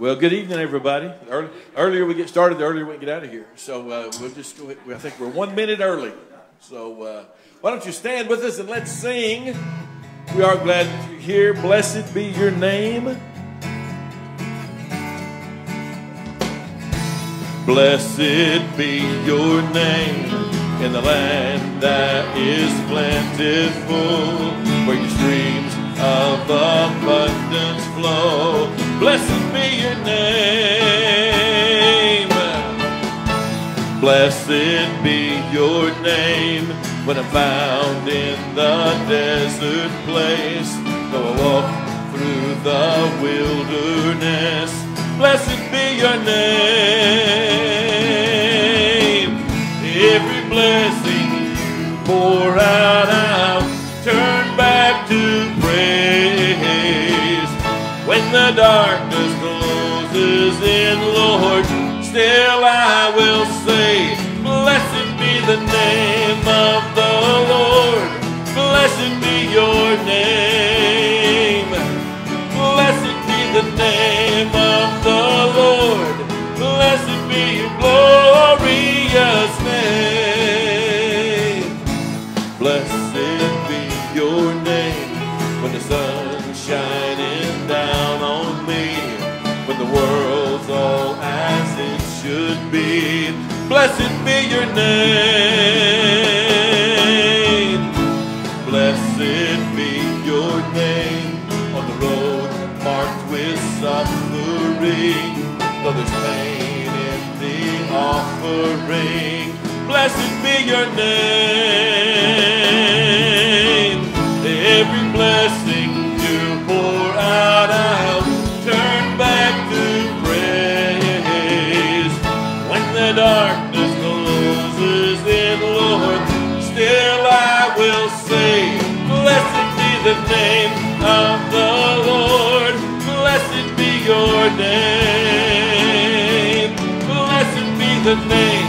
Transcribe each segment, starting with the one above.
Well, good evening, everybody. Early, earlier we get started, the earlier we get out of here. So uh, we'll just go ahead. I think we're one minute early. So uh, why don't you stand with us and let's sing. We are glad that you're here. Blessed be your name. Blessed be your name in the land that is plentiful, where your streams of abundance flow. Blessed be your name. Blessed be your name when I'm found in the desert place. Though I walk through the wilderness, blessed be your name. Every blessing you pour out, darkness closes in, Lord, still I will say, Blessed be the name of the Lord. Blessed be your name. Blessed be your name. Blessed be your name on the road marked with suffering, though there's pain in the offering. Blessed be your name. The name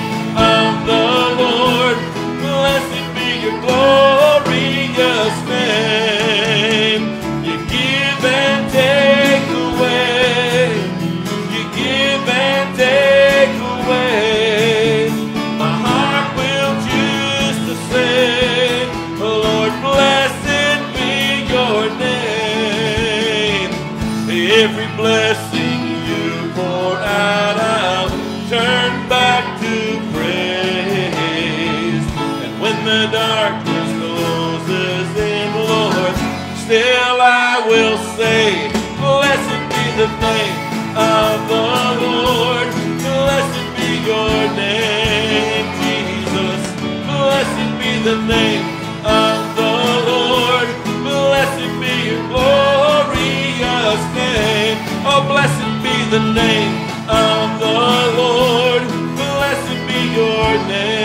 the darkness closes in, Lord, still I will say, Blessed be the name of the Lord. Blessed be your name, Jesus. Blessed be the name of the Lord. Blessed be your glorious name. Oh, blessed be the name of the Lord. Blessed be your name.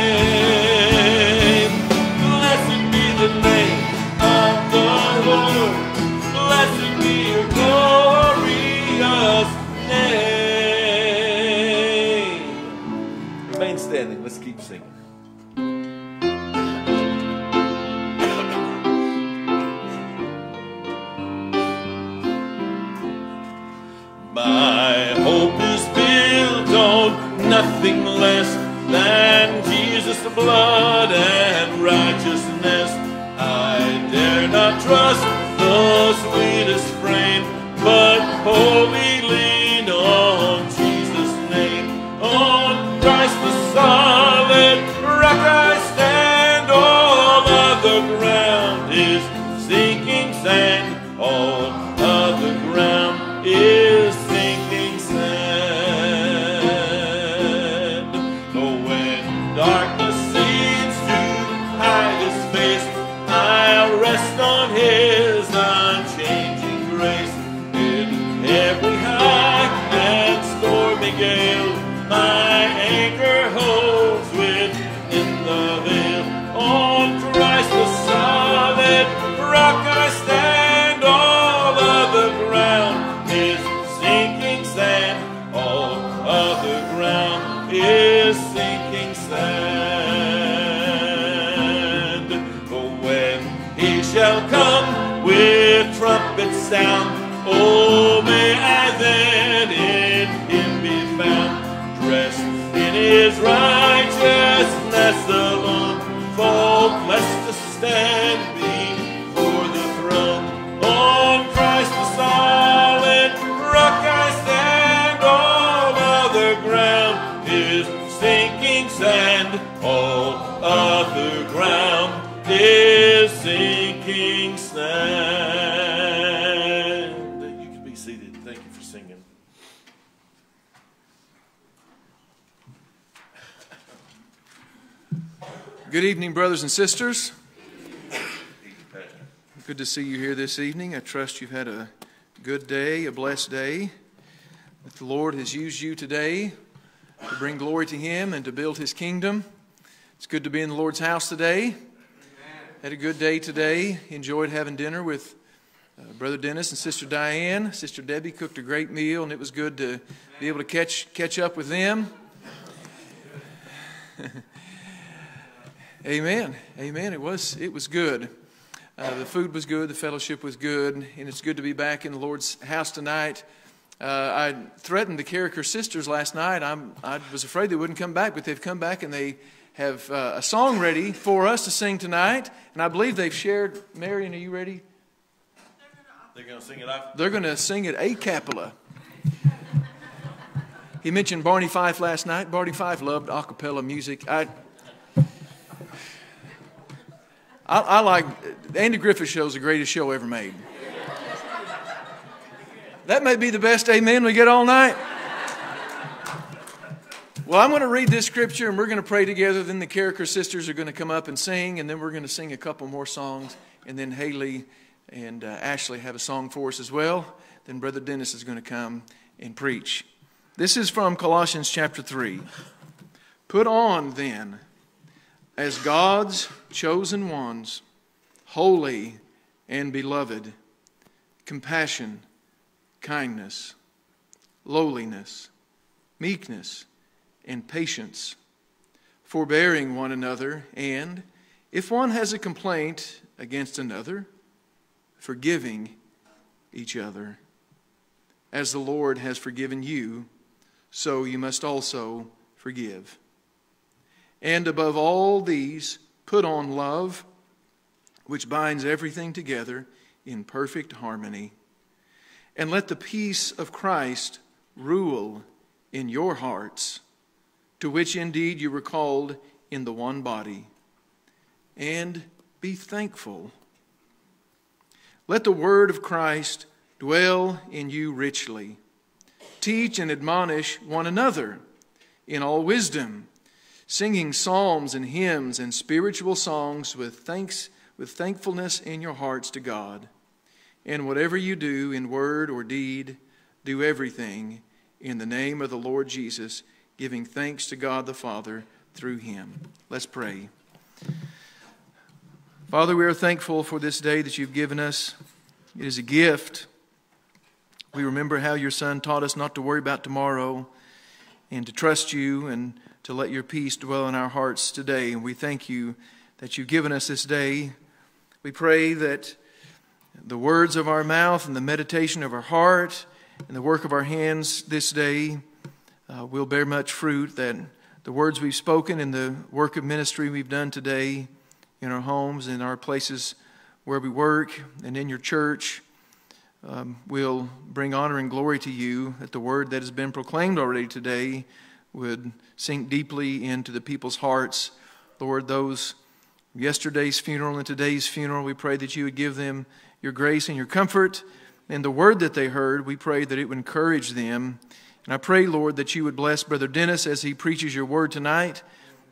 Name Good evening, brothers and sisters. Good to see you here this evening. I trust you've had a good day, a blessed day. That the Lord has used you today to bring glory to Him and to build His kingdom. It's good to be in the Lord's house today. Had a good day today. Enjoyed having dinner with uh, Brother Dennis and Sister Diane. Sister Debbie cooked a great meal, and it was good to be able to catch catch up with them. Amen. Amen. It was it was good. Uh, the food was good. The fellowship was good, and it's good to be back in the Lord's house tonight. Uh, I threatened the Cariker sisters last night. I'm, I was afraid they wouldn't come back, but they've come back and they have uh, a song ready for us to sing tonight. And I believe they've shared. Marion, are you ready? They're going to sing it off. They're going to sing it a cappella. He mentioned Barney Fife last night. Barney Fife loved a cappella music. I, I, I like Andy Griffith Show is the greatest show ever made. That may be the best amen we get all night. Well, I'm going to read this scripture and we're going to pray together. Then the Cariker sisters are going to come up and sing, and then we're going to sing a couple more songs. And then Haley and uh, Ashley have a song for us as well. Then Brother Dennis is going to come and preach. This is from Colossians chapter 3. Put on then, as God's chosen ones, holy and beloved, compassion, kindness, lowliness, meekness, and patience, forbearing one another, and, if one has a complaint against another, forgiving each other. As the Lord has forgiven you, so you must also forgive. And above all these, put on love, which binds everything together in perfect harmony. And let the peace of Christ rule in your hearts, to which indeed you were called in the one body. And be thankful. Let the word of Christ dwell in you richly. Teach and admonish one another in all wisdom, singing psalms and hymns and spiritual songs with thanks with thankfulness in your hearts to God. And whatever you do in word or deed, do everything in the name of the Lord Jesus, giving thanks to God the Father through him. Let's pray. Father, we are thankful for this day that you've given us. It is a gift. We remember how your Son taught us not to worry about tomorrow and to trust you and to let your peace dwell in our hearts today. And we thank you that you've given us this day. We pray that the words of our mouth and the meditation of our heart and the work of our hands this day uh, will bear much fruit, that the words we've spoken and the work of ministry we've done today in our homes, in our places where we work, and in your church um, will bring honor and glory to you, that the word that has been proclaimed already today would sink deeply into the people's hearts. Lord, those yesterday's funeral and today's funeral, we pray that you would give them your grace and your comfort. And the word that they heard, we pray that it would encourage them. And I pray, Lord, that you would bless Brother Dennis as he preaches your word tonight,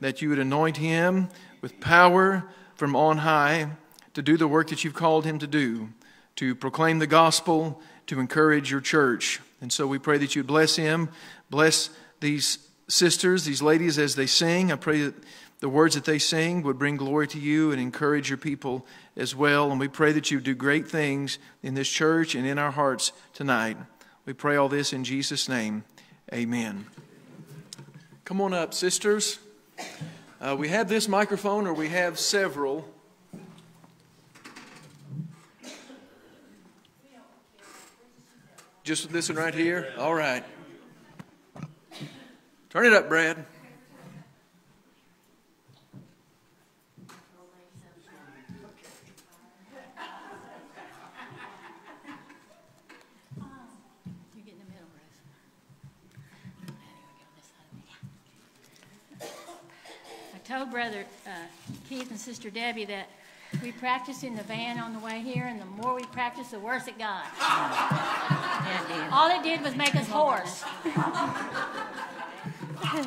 that you would anoint him with power from on high to do the work that you've called him to do, to proclaim the gospel, to encourage your church. And so we pray that you bless him, bless these sisters, these ladies as they sing. I pray that the words that they sing would bring glory to you and encourage your people as well. And we pray that you do great things in this church and in our hearts tonight. We pray all this in Jesus' name. Amen. Come on up, sisters. Uh, we have this microphone, or we have several. Just this one right here? All right. Turn it up, Brad. You get in the middle, Ruth. I told Brother uh, Keith and Sister Debbie that we practiced in the van on the way here, and the more we practiced, the worse it got. All it did was make us hoarse. She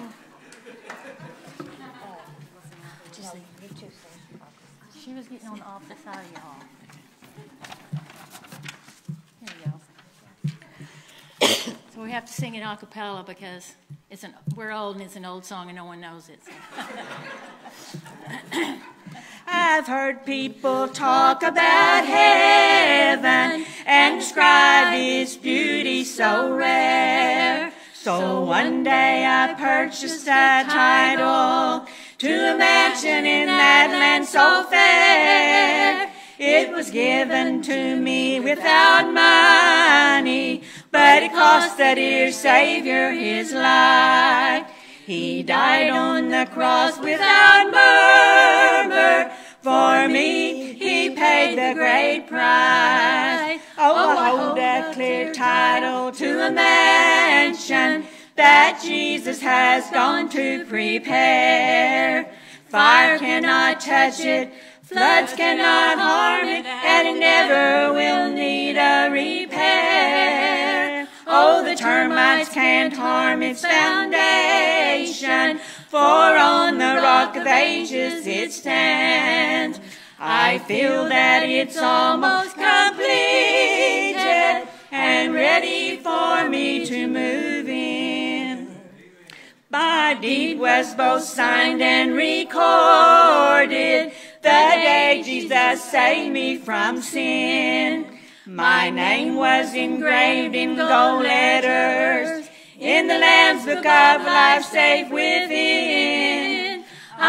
was getting on the side of y'all. So we have to sing it a cappella because it's an, we're old and it's an old song and no one knows it. I've heard people talk about heaven and describe its beauty so rare. So one day I purchased a title to a mansion in that land so fair. It was given to me without money, but it cost the dear Savior his life. He died on the cross without murmur. For me, paid the great price. Oh, I hold that clear title to a mansion that Jesus has gone to prepare. Fire cannot touch it, floods cannot harm it, and it never will need a repair. Oh, the termites can't harm its foundation, for on the rock of ages it stands. I feel that it's almost completed and ready for me to move in. My deed was both signed and recorded the day Jesus saved me from sin. My name was engraved in gold letters in the Lamb's Book of Life safe within.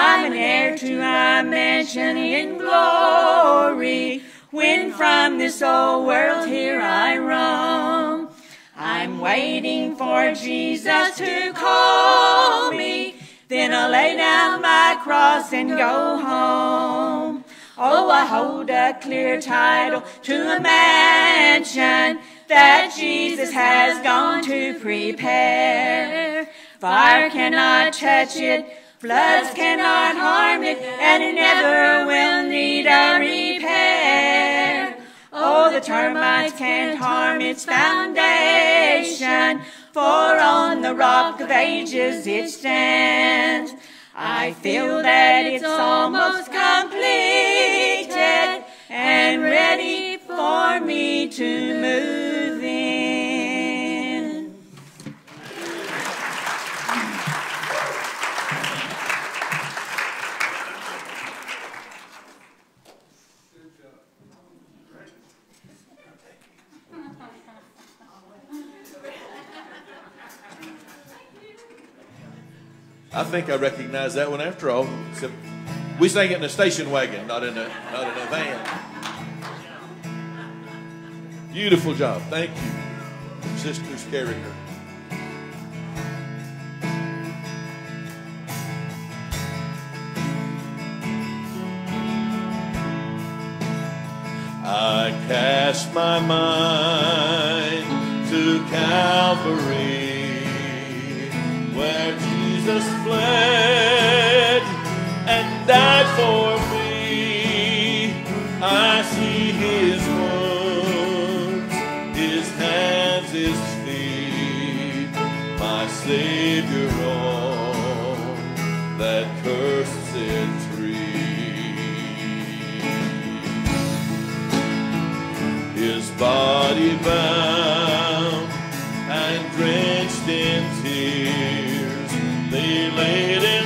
I'm an heir to a mansion in glory when from this old world here I roam. I'm waiting for Jesus to call me, then I'll lay down my cross and go home. Oh, I hold a clear title to a mansion that Jesus has gone to prepare. Fire cannot touch it, floods cannot harm it, and it never will need a repair. Oh, the termites can't harm its foundation, for on the rock of ages it stands. I feel that it's almost completed and ready for me to move I think I recognize that one after all. Except we sang it in a station wagon, not in a, not in a van. Beautiful job. Thank you, Sister's Cariker. I cast my mind to Calvary, where Jesus fled and died for me. I see his wounds, his hands, his feet, my Savior on that cursed tree. His body bound and drenched in tears lady.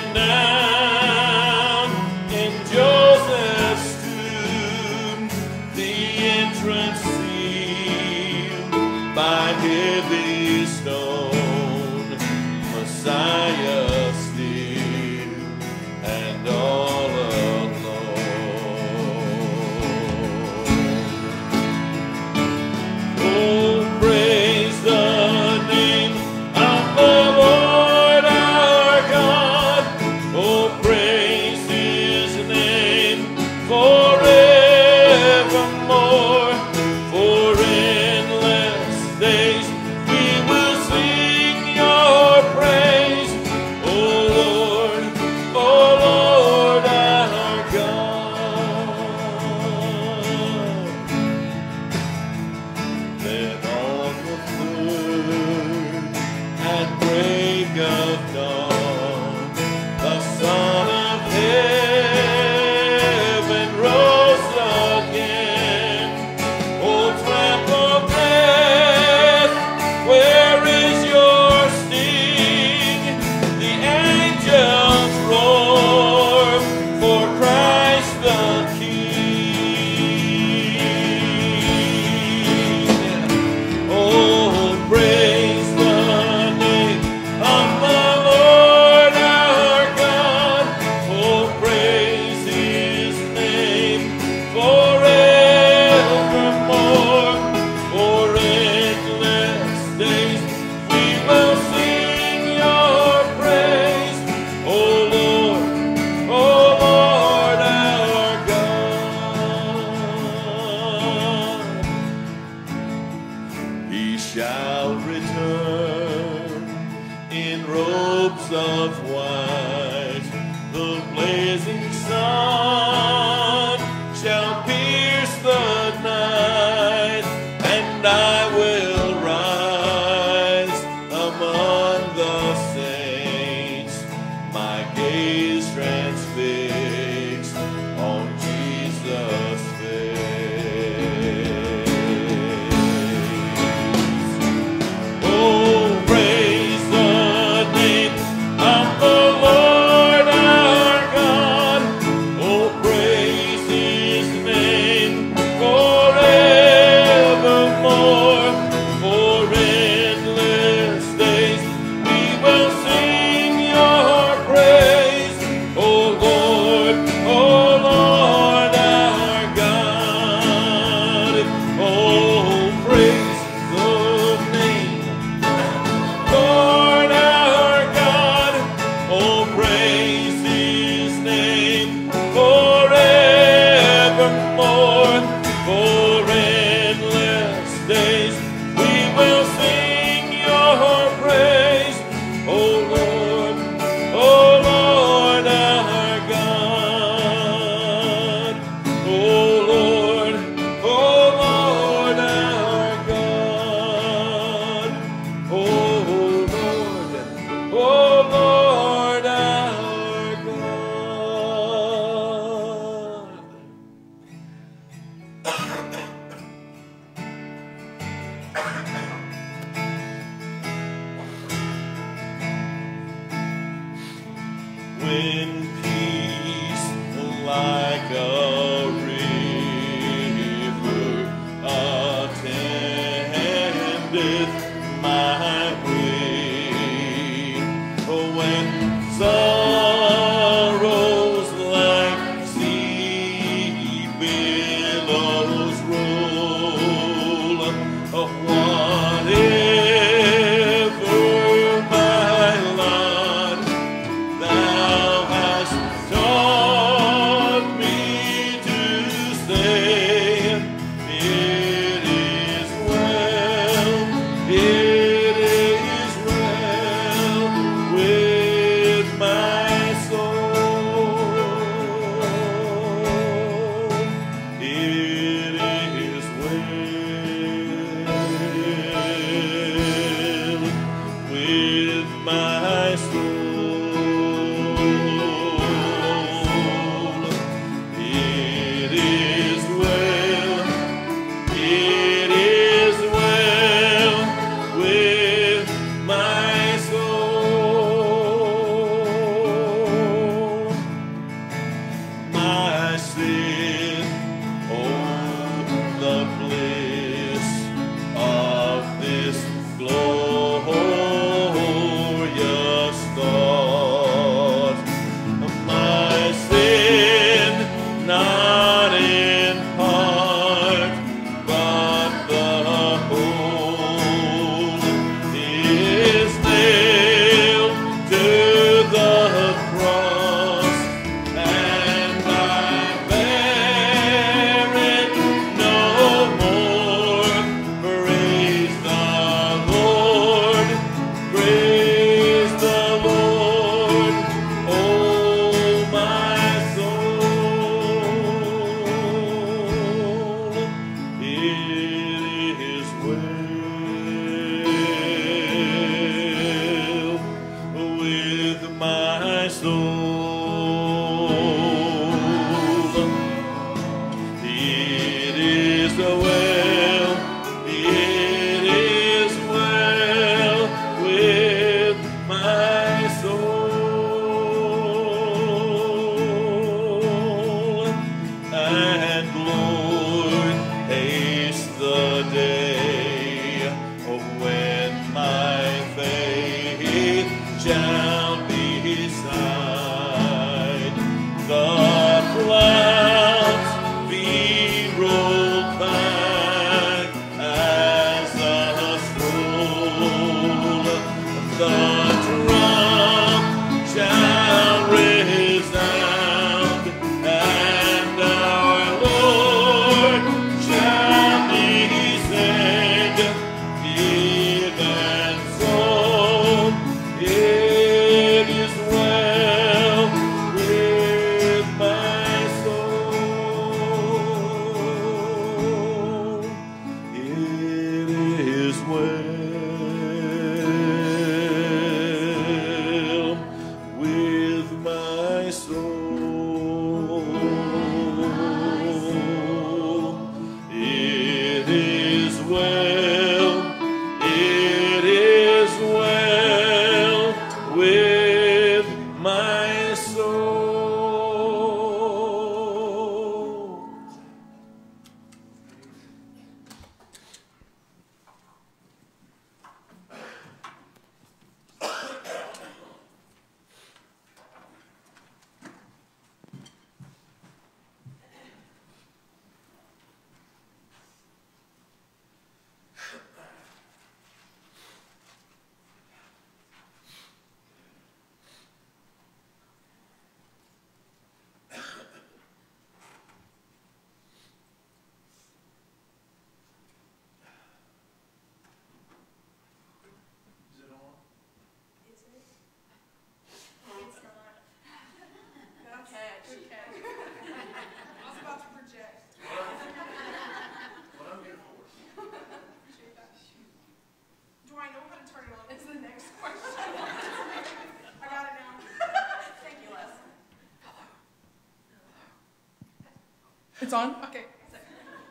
It's on? Okay.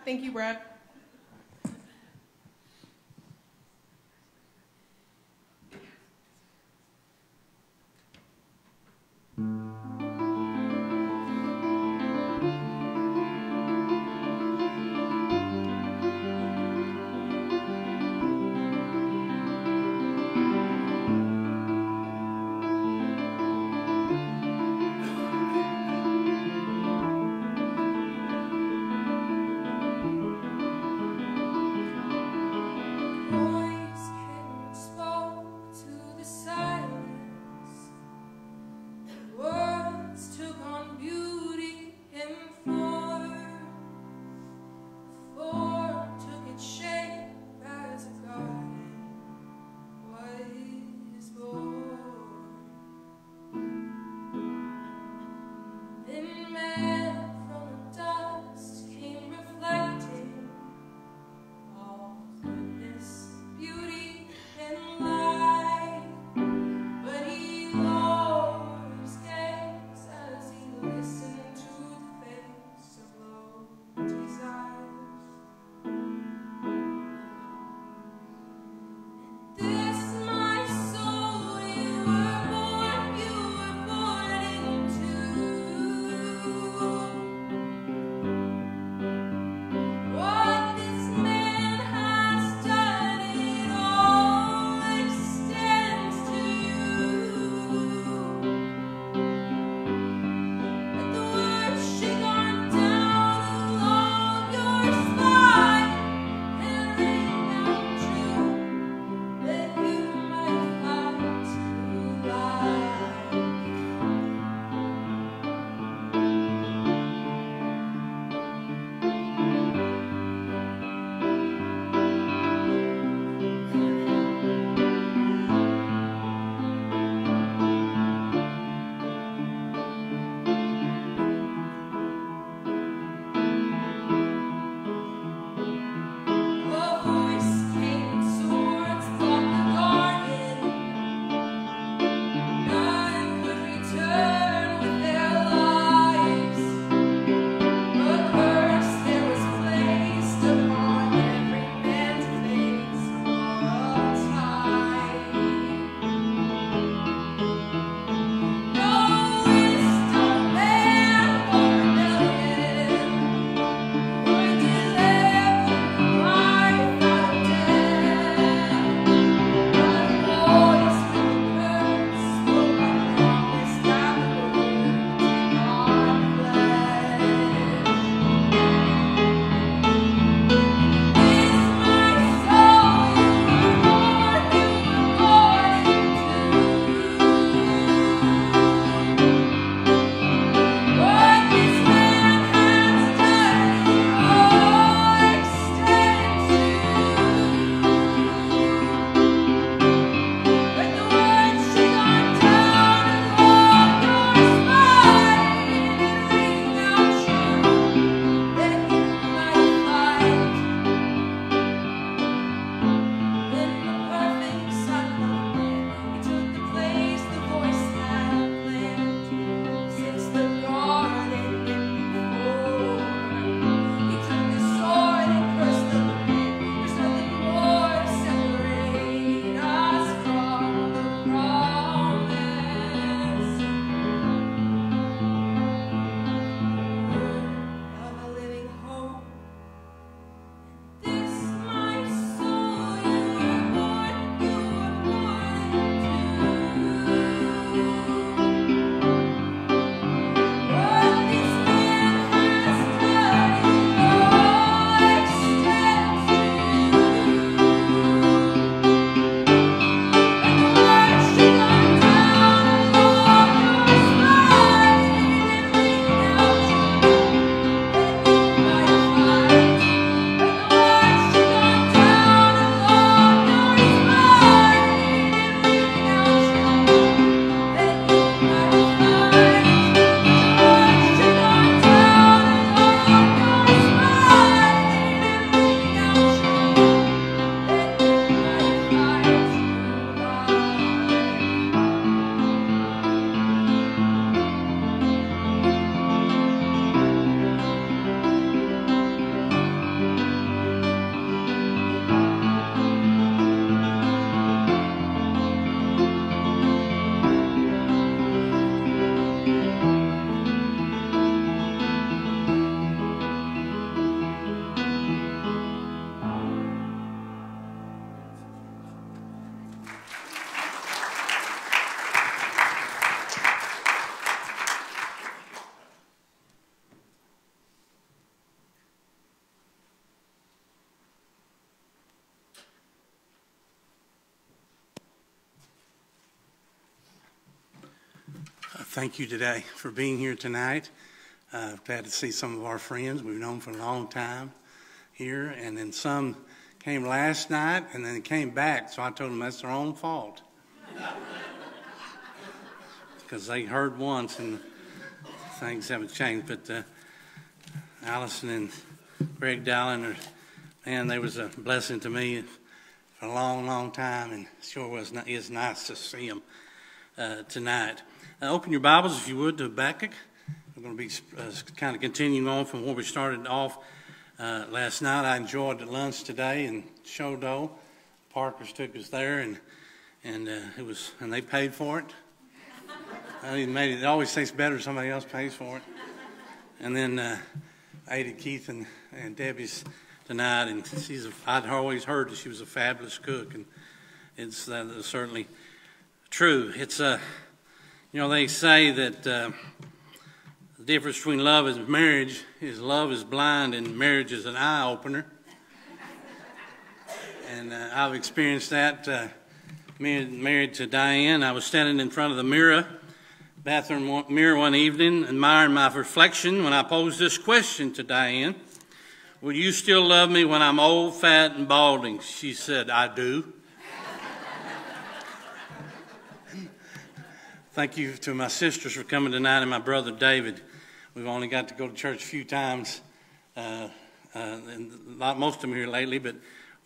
Thank you, Brad. Thank you today for being here tonight. Uh, glad to see some of our friends we've known for a long time here, and then some came last night and then came back. So I told them that's their own fault because they heard once and things haven't changed. But uh, Allison and Greg Dallin are, man, they was a blessing to me for a long, long time, and sure was is nice to see them uh, tonight. Uh, open your Bibles, if you would, to Habakkuk. We're going to be uh, kind of continuing on from where we started off uh, last night. I enjoyed lunch today in Chouteau. Parker's took us there, and and uh, it was and they paid for it. I mean, made it, it always tastes better if somebody else pays for it. And then uh, I ate at Keith and, and Debbie's tonight, and she's a, I'd always heard that she was a fabulous cook, and it's uh, certainly true. It's a, uh, you know, they say that uh, the difference between love and marriage is love is blind and marriage is an eye opener. and uh, I've experienced that. Uh, married to Diane, I was standing in front of the mirror, bathroom mirror one evening, admiring my reflection when I posed this question to Diane. Will you still love me when I'm old, fat, and balding? She said, I do. Thank you to my sisters for coming tonight and my brother David. We've only got to go to church a few times, uh, uh, and not most of them here lately, but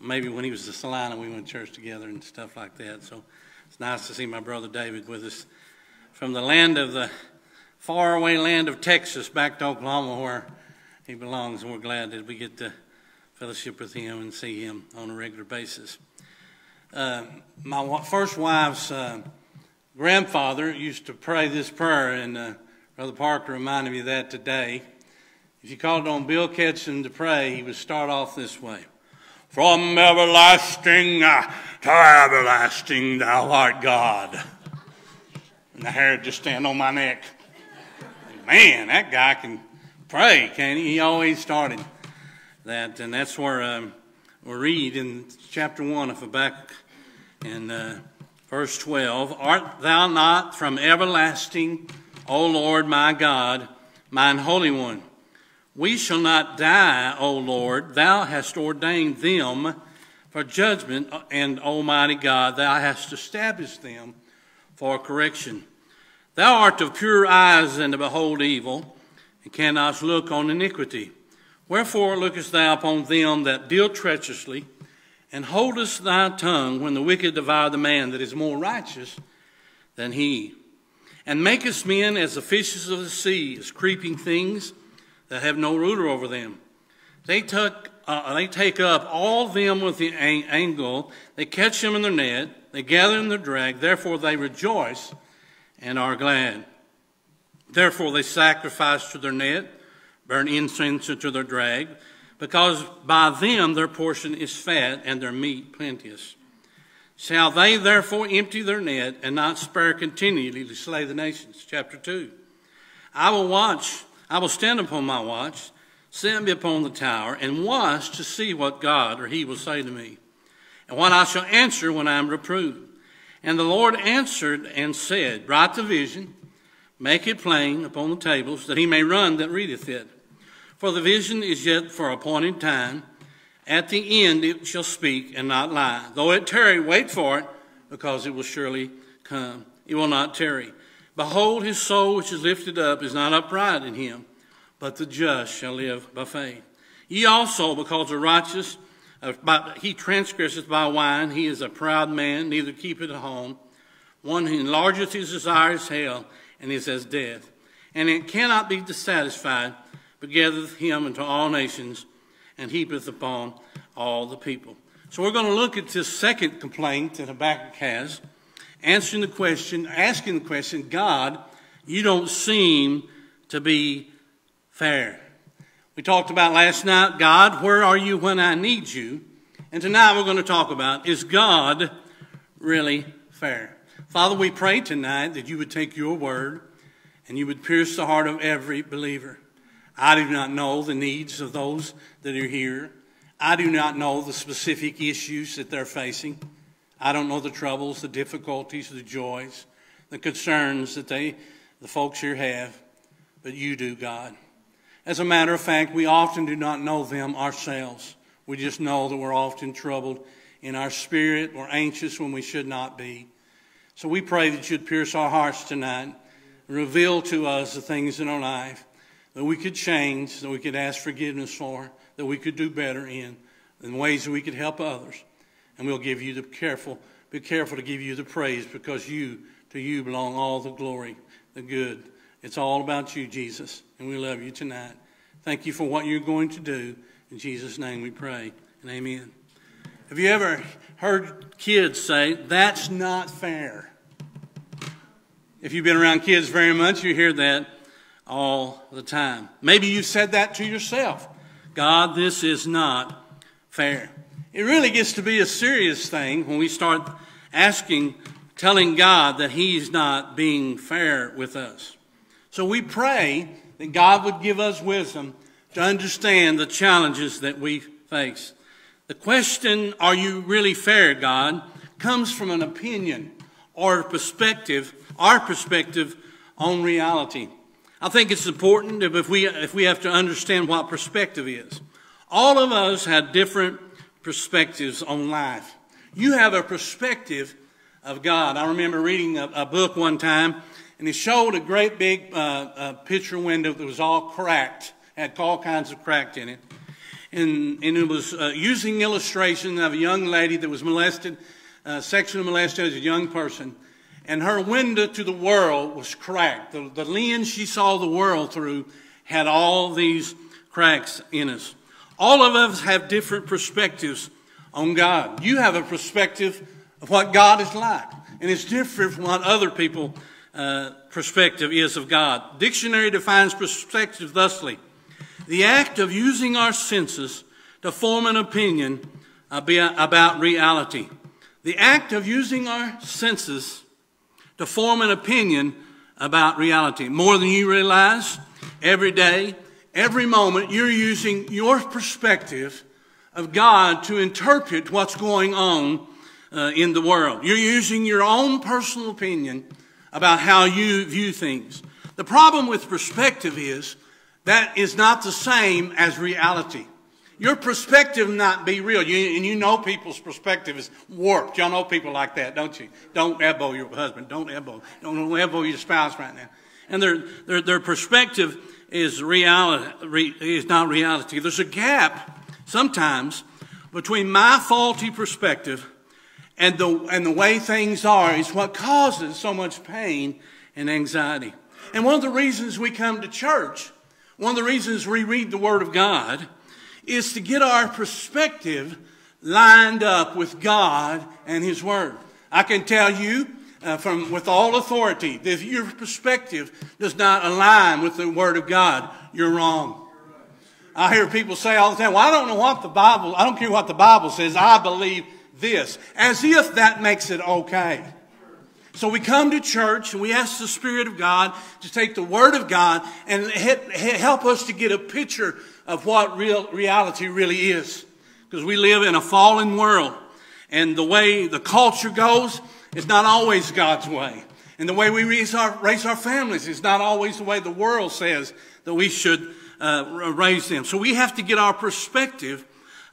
maybe when he was in Salina, we went to church together and stuff like that. So it's nice to see my brother David with us from the land of the faraway land of Texas back to Oklahoma where he belongs. And we're glad that we get to fellowship with him and see him on a regular basis. Uh, my first wife's uh, grandfather used to pray this prayer, and uh, Brother Parker reminded me of that today. If you called on Bill Ketchum to pray, he would start off this way. From everlasting uh, to everlasting, thou art God. And the hair just stand on my neck. Man, that guy can pray, can't he? He always started that. And that's where um, we read in chapter 1 of Habakkuk in uh, verse 12 Art thou not from everlasting, O Lord my God, mine Holy One? We shall not die, O Lord. Thou hast ordained them for judgment, and Almighty God, Thou hast established them for correction. Thou art of pure eyes and to behold evil, and cannot look on iniquity. Wherefore lookest thou upon them that deal treacherously, and holdest thy tongue when the wicked devour the man that is more righteous than he, and makest men as the fishes of the sea, as creeping things that have no ruler over them. They, took, uh, they take up all them with the angle, they catch them in their net, they gather in their drag, therefore they rejoice and are glad. Therefore they sacrifice to their net, burn incense to their drag, because by them their portion is fat and their meat plenteous. Shall they therefore empty their net and not spare continually to slay the nations? Chapter 2. I will watch I will stand upon my watch, set me upon the tower, and watch to see what God or he will say to me, and what I shall answer when I am reproved. And the Lord answered and said, Write the vision, make it plain upon the tables, that he may run that readeth it. For the vision is yet for appointed time. At the end it shall speak and not lie. Though it tarry, wait for it, because it will surely come. It will not tarry. Behold, his soul which is lifted up is not upright in him, but the just shall live by faith. Ye also, because the righteous, uh, by, he transgresseth by wine, he is a proud man, neither keepeth at home. One who enlargeth his desire is hell, and is as death. And it cannot be dissatisfied, but gathereth him into all nations, and heapeth upon all the people. So we're going to look at this second complaint that Habakkuk has answering the question, asking the question, God, you don't seem to be fair. We talked about last night, God, where are you when I need you? And tonight we're going to talk about, is God really fair? Father, we pray tonight that you would take your word and you would pierce the heart of every believer. I do not know the needs of those that are here. I do not know the specific issues that they're facing. I don't know the troubles, the difficulties, the joys, the concerns that they the folks here have, but you do, God. As a matter of fact, we often do not know them ourselves. We just know that we're often troubled in our spirit or anxious when we should not be. So we pray that you'd pierce our hearts tonight, reveal to us the things in our life that we could change, that we could ask forgiveness for, that we could do better in, in ways that we could help others. And we'll give you the careful, be careful to give you the praise because you, to you belong all the glory, the good. It's all about you, Jesus, and we love you tonight. Thank you for what you're going to do. In Jesus' name we pray, and amen. Have you ever heard kids say, that's not fair? If you've been around kids very much, you hear that all the time. Maybe you said that to yourself. God, this is not fair. It really gets to be a serious thing when we start asking, telling God that He's not being fair with us. So we pray that God would give us wisdom to understand the challenges that we face. The question, are you really fair, God, comes from an opinion or perspective, our perspective on reality. I think it's important if we, if we have to understand what perspective is. All of us have different perspectives on life. You have a perspective of God. I remember reading a, a book one time, and it showed a great big uh, uh, picture window that was all cracked, had all kinds of cracked in it. And, and it was uh, using illustration of a young lady that was molested, uh, sexually molested as a young person. And her window to the world was cracked. The, the lens she saw the world through had all these cracks in us. All of us have different perspectives on God. You have a perspective of what God is like, and it's different from what other people uh, perspective is of God. Dictionary defines perspective thusly the act of using our senses to form an opinion about reality. The act of using our senses to form an opinion about reality. More than you realize, every day, every moment, you're using your perspective of God to interpret what's going on uh, in the world. You're using your own personal opinion about how you view things. The problem with perspective is that is not the same as reality. Your perspective not be real. You, and you know people's perspective is warped. Y'all know people like that, don't you? Don't elbow your husband. Don't elbow. Don't elbow your spouse right now. And their, their, their perspective is reality, is not reality. There's a gap sometimes between my faulty perspective and the, and the way things are is what causes so much pain and anxiety. And one of the reasons we come to church one of the reasons we read the Word of God is to get our perspective lined up with God and His Word. I can tell you uh, from with all authority that if your perspective does not align with the Word of God, you're wrong. I hear people say all the time, well, I don't know what the Bible, I don't care what the Bible says, I believe this. As if that makes it okay. So we come to church and we ask the Spirit of God to take the Word of God and help us to get a picture of what real reality really is. Because we live in a fallen world. And the way the culture goes is not always God's way. And the way we raise our, raise our families is not always the way the world says that we should uh, raise them. So we have to get our perspective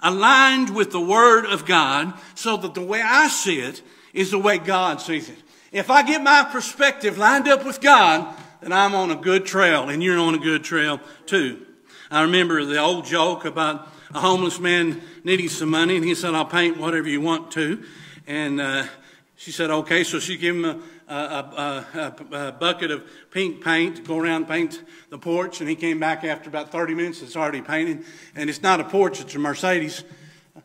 aligned with the Word of God so that the way I see it is the way God sees it. If I get my perspective lined up with God, then I'm on a good trail, and you're on a good trail too. I remember the old joke about a homeless man needing some money, and he said, I'll paint whatever you want to. And uh, she said, okay. So she gave him a, a, a, a, bucket of pink paint to go around paint the porch. And he came back after about 30 minutes. It's already painted. And it's not a porch, it's a Mercedes.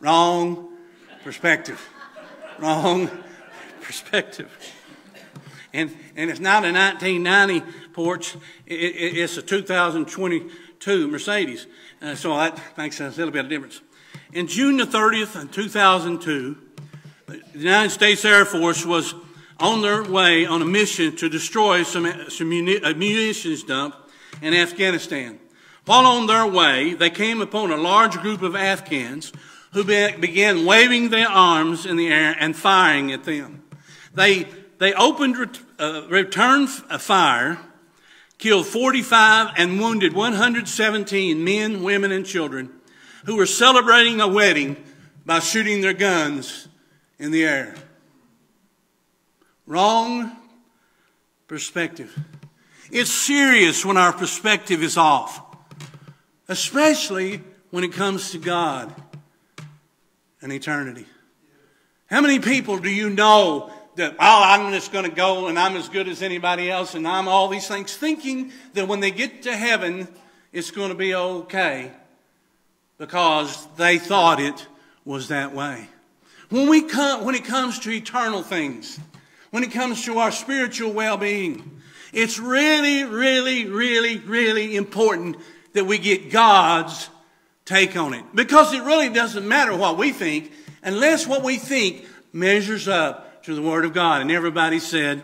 Wrong perspective. Wrong perspective. And, and it's not a 1990 Porsche, it, it, it's a 2022 Mercedes. Uh, so that makes a little bit of difference. In June the 30th, in 2002, the United States Air Force was on their way on a mission to destroy some, some munitions dump in Afghanistan. While on their way, they came upon a large group of Afghans who began waving their arms in the air and firing at them. They, they opened ret- uh, return f- fire, killed 45 and wounded 117 men, women, and children who were celebrating a wedding by shooting their guns in the air. Wrong perspective. It's serious when our perspective is off, especially when it comes to God and eternity. How many people do you know that, oh, I'm just going to go and I'm as good as anybody else and I'm all these things, thinking that when they get to heaven, it's going to be okay because they thought it was that way. When, we come, when it comes to eternal things, when it comes to our spiritual well being, it's really, really, really, really important that we get God's take on it. Because it really doesn't matter what we think unless what we think measures up to the Word of God. And everybody said,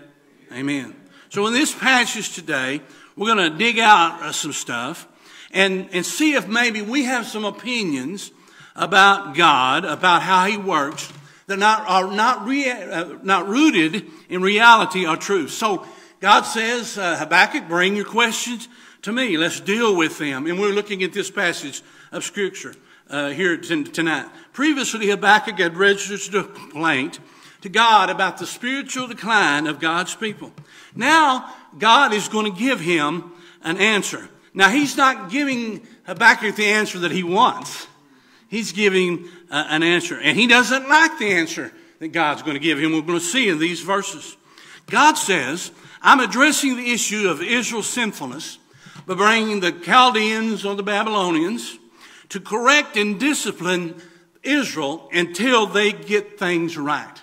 Amen. So in this passage today, we're going to dig out uh, some stuff and, and see if maybe we have some opinions about God, about how He works, that not, are not, rea- uh, not rooted in reality or truth. So God says, uh, Habakkuk, bring your questions to me. Let's deal with them. And we're looking at this passage of Scripture uh, here t- tonight. Previously, Habakkuk had registered a complaint to God about the spiritual decline of God's people. Now, God is going to give him an answer. Now, he's not giving Habakkuk the answer that he wants. He's giving uh, an answer. And he doesn't like the answer that God's going to give him. We're going to see in these verses. God says, I'm addressing the issue of Israel's sinfulness by bringing the Chaldeans or the Babylonians to correct and discipline Israel until they get things right.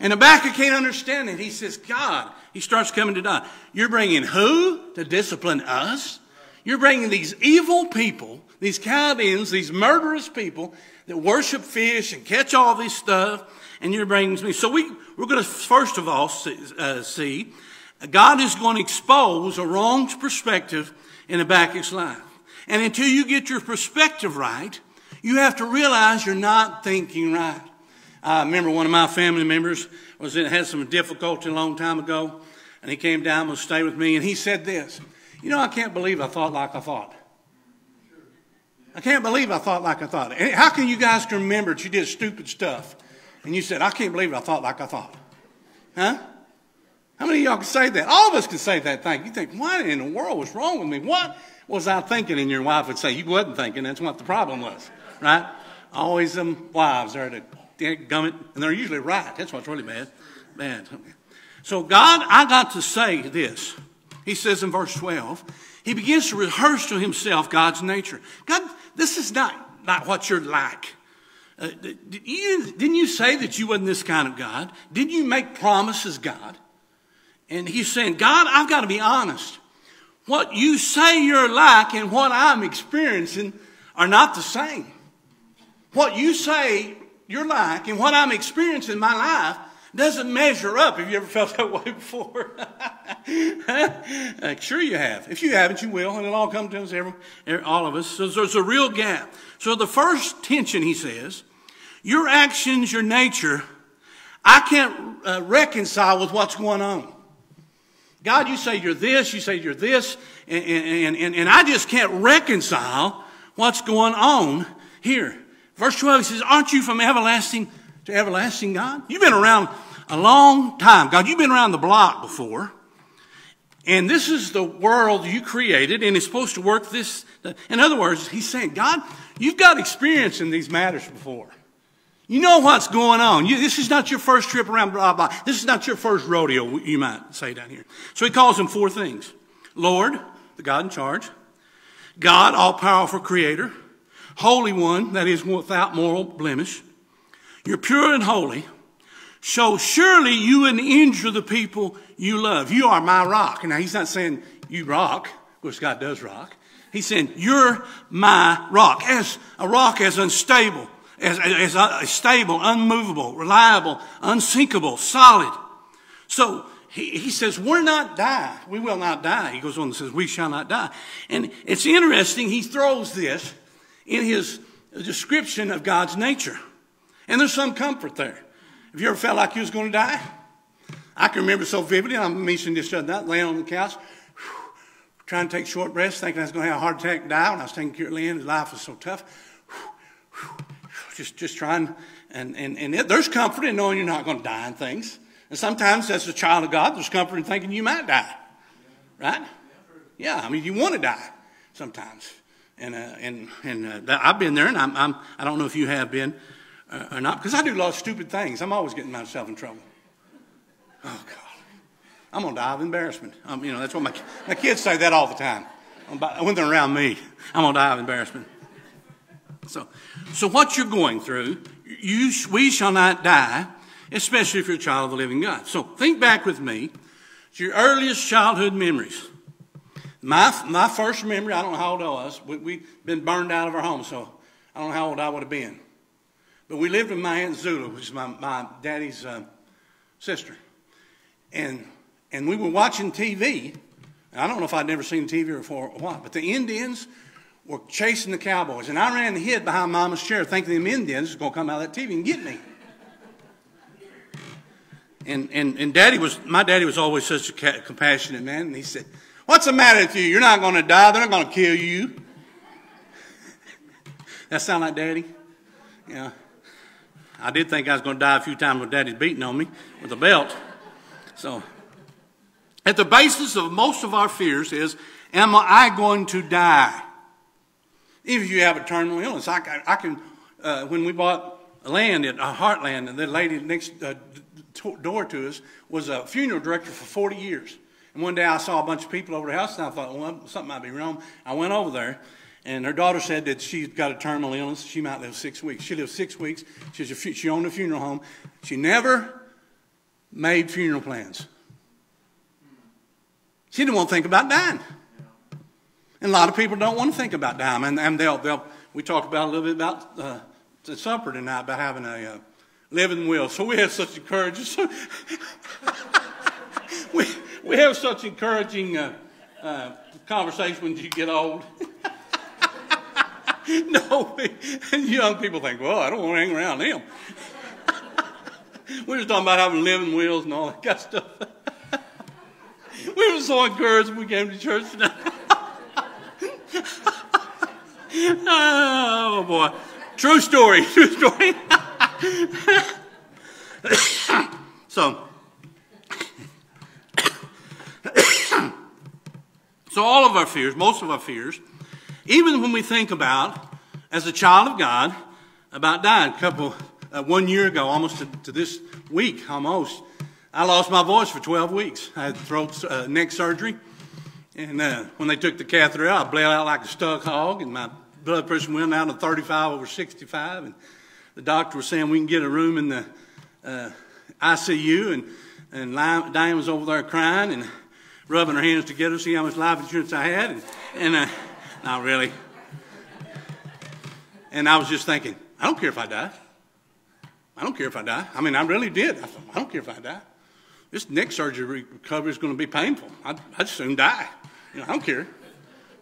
And Habakkuk can't understand it. He says, God, he starts coming to God. You're bringing who to discipline us? You're bringing these evil people, these Chaldeans, these murderous people that worship fish and catch all this stuff, and you're bringing me. So we, we're going to first of all see, uh, see God is going to expose a wrong perspective in Habakkuk's life. And until you get your perspective right, you have to realize you're not thinking right. I remember one of my family members was in, had some difficulty a long time ago, and he came down to stay with me, and he said this, "You know, I can't believe I thought like I thought. I can't believe I thought like I thought. How can you guys remember that you did stupid stuff, and you said, I can't believe I thought like I thought, huh?" How many of y'all can say that? All of us can say that thing. You think, what in the world was wrong with me? What was I thinking? And your wife would say, you wasn't thinking. That's what the problem was, right? Always them wives are to gum it, and they're usually right. That's what's really bad. Bad. So God, I got to say this. He says in verse 12, he begins to rehearse to himself God's nature. God, this is not, not what you're like. Uh, did you, didn't you say that you wasn't this kind of God? Didn't you make promises, God? And he's saying, God, I've got to be honest. What you say you're like and what I'm experiencing are not the same. What you say you're like and what I'm experiencing in my life doesn't measure up. Have you ever felt that way before? sure you have. If you haven't, you will, and it'll all come to us, every, all of us. So there's a real gap. So the first tension, he says, your actions, your nature, I can't uh, reconcile with what's going on. God, you say you're this, you say you're this, and, and, and, and I just can't reconcile what's going on here. Verse 12, he says, Aren't you from everlasting to everlasting, God? You've been around a long time. God, you've been around the block before. And this is the world you created, and it's supposed to work this. In other words, he's saying, God, you've got experience in these matters before. You know what's going on. You, this is not your first trip around blah, blah. This is not your first rodeo, you might say down here. So he calls them four things. Lord, the God in charge. God, all powerful creator. Holy One, that is without moral blemish. You're pure and holy. So surely you wouldn't injure the people you love. You are my rock. Now he's not saying you rock. Of course, God does rock. He's saying you're my rock. As a rock as unstable as, as, as stable, unmovable, reliable, unsinkable, solid. So he, he says, we're not die. We will not die. He goes on and says, we shall not die. And it's interesting, he throws this in his description of God's nature. And there's some comfort there. Have you ever felt like you was going to die? I can remember so vividly. I'm mentioning this the other night, laying on the couch, whew, trying to take short breaths, thinking I was going to have a heart attack and die when I was taking care of Lynn. His life was so tough. Whew, whew, just, just trying. And, and, and it, there's comfort in knowing you're not going to die in things. And sometimes, as a child of God, there's comfort in thinking you might die. Right? Yeah, I mean, you want to die sometimes. And, uh, and, and uh, I've been there, and I'm, I'm, I don't know if you have been uh, or not, because I do a lot of stupid things. I'm always getting myself in trouble. Oh, God. I'm to die of embarrassment. Um, you know, that's what my, my kids say that all the time. When they're around me, I'm to die of embarrassment. So, so what you're going through, you, we shall not die, especially if you're a child of the living God. So think back with me to your earliest childhood memories. My, my first memory, I don't know how old I was. We, we'd been burned out of our home, so I don't know how old I would have been. But we lived with my Aunt Zula, which is my, my daddy's uh, sister. And, and we were watching TV. I don't know if I'd never seen TV before or what, but the Indians were chasing the cowboys. And I ran and hid behind Mama's chair thinking the Indians were going to come out of that TV and get me. And, and, and daddy was, my daddy was always such a compassionate man. And he said, What's the matter with you? You're not going to die. They're not going to kill you. that sound like daddy? Yeah. I did think I was going to die a few times with daddy's beating on me with a belt. So, at the basis of most of our fears is, am I going to die? If you have a terminal illness, I, I can, uh, when we bought land at uh, Heartland, and the lady next uh, door to us was a funeral director for 40 years. And one day I saw a bunch of people over the house, and I thought, well, something might be wrong. I went over there, and her daughter said that she's got a terminal illness. She might live six weeks. She lived six weeks. She's a, she owned a funeral home. She never made funeral plans. She didn't want to think about dying. And a lot of people don't want to think about dying. And, and they'll, they'll, we talked about a little bit about uh, the supper tonight about having a uh, living will. So we had such encouraging. we, we have such encouraging uh, uh, conversation when you get old. no, we, young people think, well, I don't want to hang around them. We're just talking about having living wills and all that kind of stuff. we were so encouraged when we came to church tonight. oh, boy. True story. True story. so, so all of our fears, most of our fears, even when we think about, as a child of God, about dying. A couple, uh, one year ago, almost to, to, this week, almost, I lost my voice for 12 weeks. I had throat, uh, neck surgery. And uh, when they took the catheter out, I bled out like a stuck hog, and my blood pressure went down to 35 over 65. And the doctor was saying we can get a room in the uh, ICU, and, and Diane was over there crying and rubbing her hands together to see how much life insurance I had. And, and uh, not really. And I was just thinking, I don't care if I die. I don't care if I die. I mean, I really did. I thought, I don't care if I die. This neck surgery recovery is going to be painful. I'd, I'd soon die. You know, I don't care.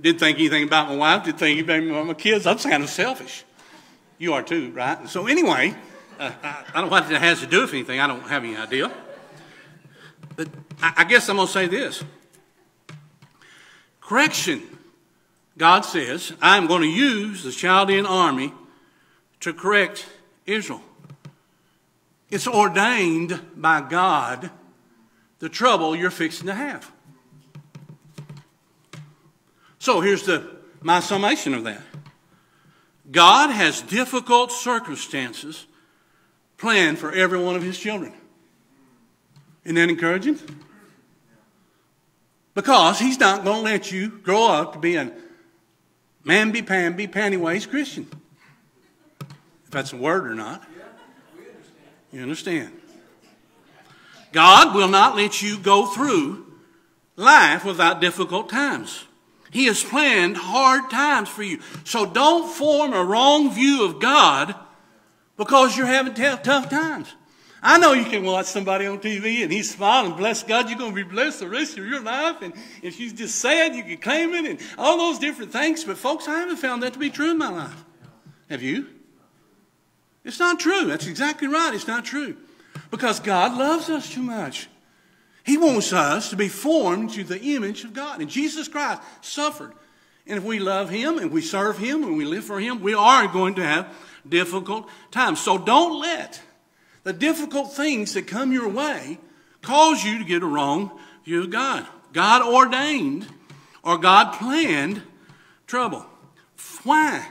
Didn't think anything about my wife. Didn't think anything about my kids. I'm kind of selfish. You are too, right? So anyway, uh, I, I, don't know what that has to do with anything. I don't have any idea. But I, guess I'm going to say this. Correction. God says, I'm going to use the Chaldean army to correct Israel. It's ordained by God the trouble you're fixing to have. So here's the, my summation of that. God has difficult circumstances planned for every one of his children. Isn't that encouraging? Because he's not going to let you grow up to be a mamby pamby pantyways Christian. If that's a word or not. You understand? God will not let you go through life without difficult times. He has planned hard times for you. So don't form a wrong view of God because you're having tough times. I know you can watch somebody on TV and he's smiling, bless God, you're going to be blessed the rest of your life. And if you're just sad, you can claim it and all those different things. But folks, I haven't found that to be true in my life. Have you? It's not true. That's exactly right. It's not true. Because God loves us too much He wants us to be formed to the image of God. And Jesus Christ suffered. And if we love Him and we serve Him and we live for Him, we are going to have difficult times. So don't let the difficult things that come your way cause you to get a wrong view of God. God ordained or God planned trouble. Why?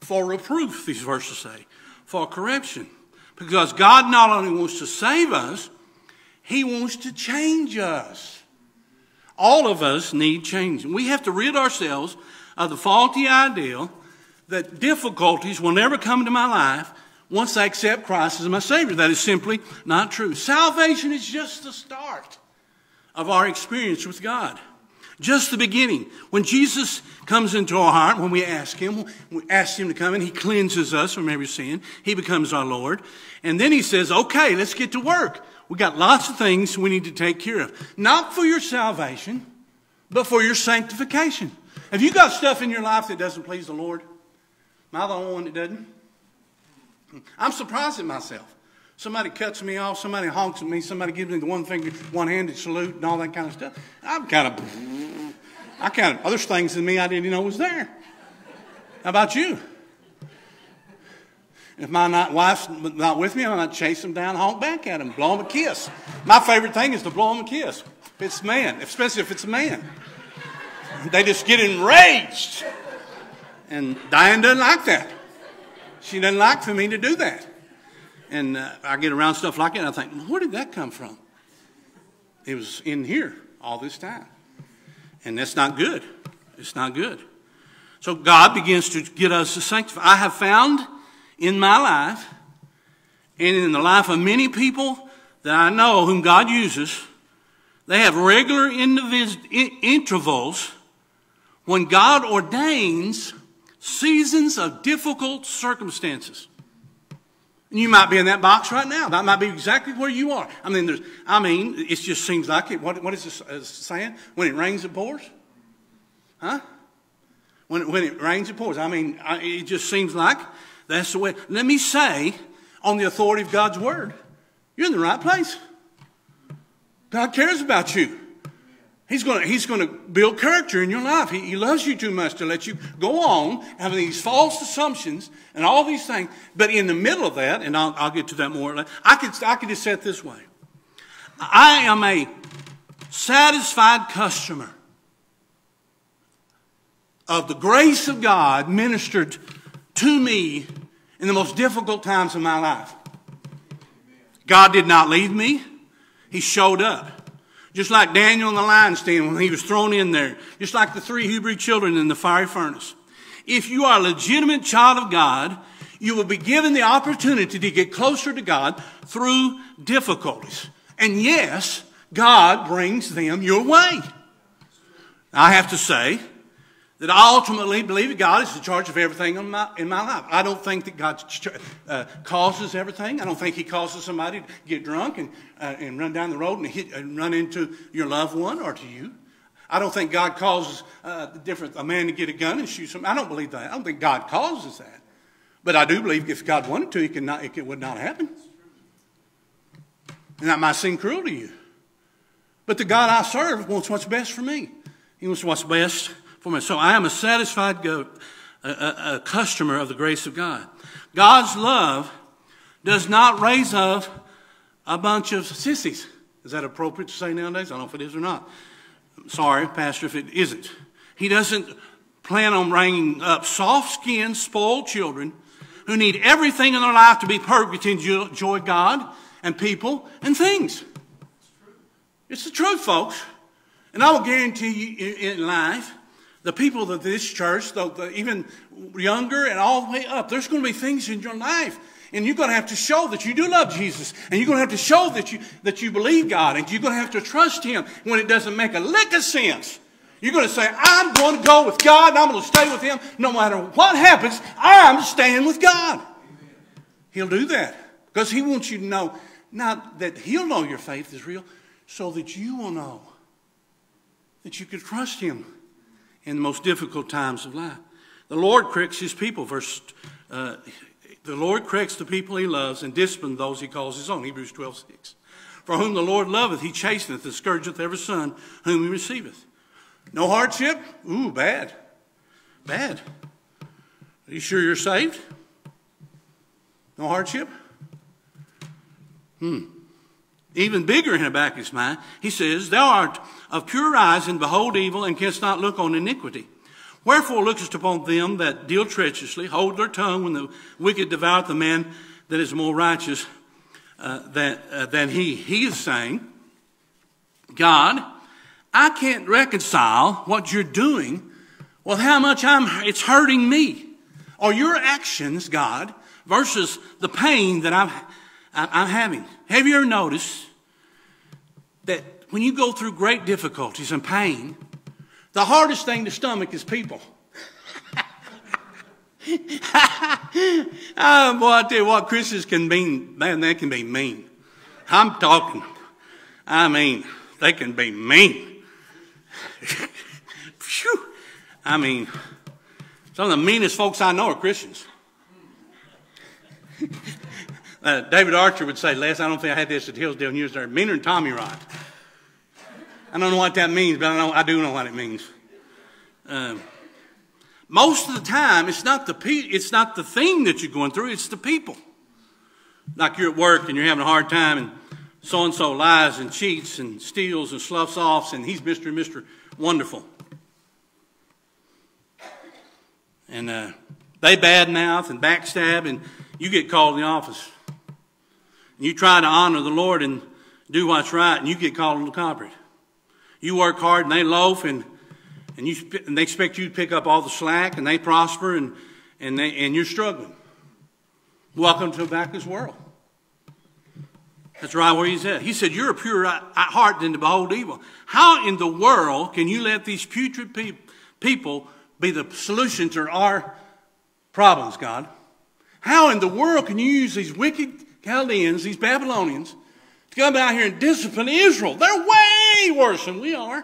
For reproof, these verses say, for correction. Because God not only wants to save us, He wants to change us. All of us need changing. We have to rid ourselves of the faulty ideal that difficulties will never come into my life once I accept Christ as my Savior. That is simply not true. Salvation is just the start of our experience with God. Just the beginning. When Jesus comes into our heart, when we ask Him, we ask Him to come in, He cleanses us from every sin. He becomes our Lord. And then He says, okay, let's get to work. We got lots of things we need to take care of. Not for your salvation, but for your sanctification. Have you got stuff in your life that doesn't please the Lord? Am I the only one that doesn't? I'm surprised at myself. Somebody cuts me off, somebody honks at me, somebody gives me the one finger, one handed salute, and all that kind of stuff. I'm kind of, I kind of, oh, there's things in me I didn't know was there. How about you? If my not, wife's not with me, I might chase them down, honk back at them, blow them a kiss. My favorite thing is to blow them a kiss. If it's a man, especially if it's a man. They just get enraged. And Diane doesn't like that. She doesn't like for me to do that. And uh, I get around stuff like that, and I think, where did that come from? It was in here all this time. And that's not good. It's not good. So God begins to get us to sanctify. I have found in my life and in the life of many people that I know whom God uses, they have regular intervals when God ordains seasons of difficult circumstances. And you might be in that box right now. That might be exactly where you are. I mean, there's, I mean, it just seems like it. What, what is this uh, saying? When it rains, it pours? Huh? When it, when it rains, it pours. I mean, I, it just seems like that's the way. Let me say, on the authority of God's word, you're in the right place. God cares about you. He's going to, he's going to build character in your life. He, he loves you too much to let you go on having these false assumptions and all these things. But in the middle of that, and I'll, I'll get to that more later, I could, I could just say it this way. I am a satisfied customer of the grace of God ministered to me in the most difficult times of my life. God did not leave me. He showed up. Just like Daniel in the lion's den when he was thrown in there. Just like the three Hebrew children in the fiery furnace. If you are a legitimate child of God, you will be given the opportunity to get closer to God through difficulties. And yes, God brings them your way. I have to say, that I ultimately believe God is in charge of everything in my, in my life. I don't think that God uh, causes everything. I don't think He causes somebody to get drunk and, uh, and run down the road and, hit, and run into your loved one or to you. I don't think God causes uh, different, a man to get a gun and shoot somebody. I don't believe that. I don't think God causes that. But I do believe if God wanted to, it, could not, it would not happen. And that might seem cruel to you. But the God I serve wants what's best for me. He wants what's best for me. So I am a satisfied go, a, a, a customer of the grace of God. God's love does not raise up a bunch of sissies. Is that appropriate to say nowadays? I don't know if it is or not. Sorry, Pastor, if it isn't. He doesn't plan on bringing up soft skinned, spoiled children who need everything in their life to be perfect and enjoy God and people and things. It's the truth, folks. And I will guarantee you in life, the people of this church, the, the, even younger and all the way up, there's going to be things in your life. And you're going to have to show that you do love Jesus. And you're going to have to show that you, that you believe God. And you're going to have to trust Him when it doesn't make a lick of sense. You're going to say, I'm going to go with God and I'm going to stay with Him. No matter what happens, I'm staying with God. He'll do that because He wants you to know, not that He'll know your faith is real, so that you will know that you can trust Him in the most difficult times of life. The Lord corrects his people. Verse, uh, the Lord corrects the people he loves and disciplines those he calls his own. Hebrews 12, 6. For whom the Lord loveth, he chasteneth and scourgeth every son whom he receiveth. No hardship? Ooh, bad. Bad. Are you sure you're saved? No hardship? Hmm. Even bigger in Habakkuk's mind, he says, Thou art of pure eyes and behold evil and canst not look on iniquity. Wherefore lookest upon them that deal treacherously, hold their tongue when the wicked devour the man that is more righteous uh, than, uh, than he. He is saying, God, I can't reconcile what you're doing with how much I'm, it's hurting me. Or your actions, God, versus the pain that I'm, I'm having. Have you ever noticed that when you go through great difficulties and pain, the hardest thing to stomach is people? oh, boy, I tell you what, Christians can mean, man, they can be mean. I'm talking, I mean, they can be mean. I mean, some of the meanest folks I know are Christians. Uh, David Archer would say, Les, I don't think I had this at Hillsdale. They're meaner than Tommy Rod. I don't know what that means, but I, know, I do know what it means. Um, most of the time, it's not the pe- it's not the thing that you're going through; it's the people. Like you're at work and you're having a hard time, and so and so lies and cheats and steals and sloughs off, and he's Mister and Mister Wonderful, and uh, they badmouth and backstab, and you get called in the office. You try to honor the Lord and do what's right, and you get called the culprit. You work hard and they loaf, and and, you, and they expect you to pick up all the slack, and they prosper, and, and, they, and you're struggling. Welcome to Habakkuk's world. That's right where he's at. He said, You're a pure heart than to behold evil. How in the world can you let these putrid pe- people be the solution to our problems, God? How in the world can you use these wicked Chaldeans, these Babylonians, to come out here and discipline Israel? They're way worse than we are.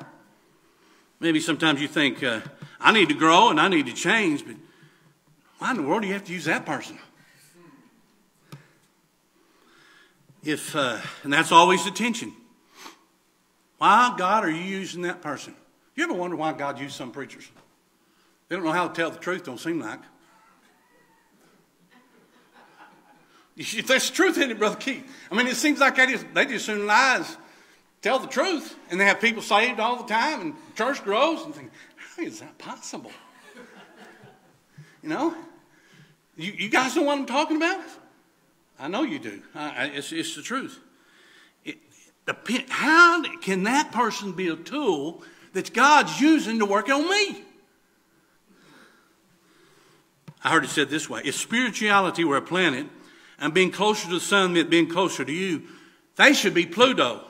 Maybe sometimes you think, uh, I need to grow and I need to change, but why in the world do you have to use that person? If, uh, and that's always the tension. Why, God, are you using that person? You ever wonder why God used some preachers? They don't know how to tell the truth, don't seem like. There's truth in it, Brother Keith. I mean, it seems like they just, they just soon lies tell the truth, and they have people saved all the time, and church grows, and think, how is that possible? You know, you, you guys know what I'm talking about? I know you do. I, it's, it's the truth. It, the, how can that person be a tool that God's using to work on me? I heard it said this way if spirituality were a planet and being closer to the sun meant being closer to you, they should be Pluto.